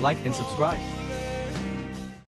like and subscribe.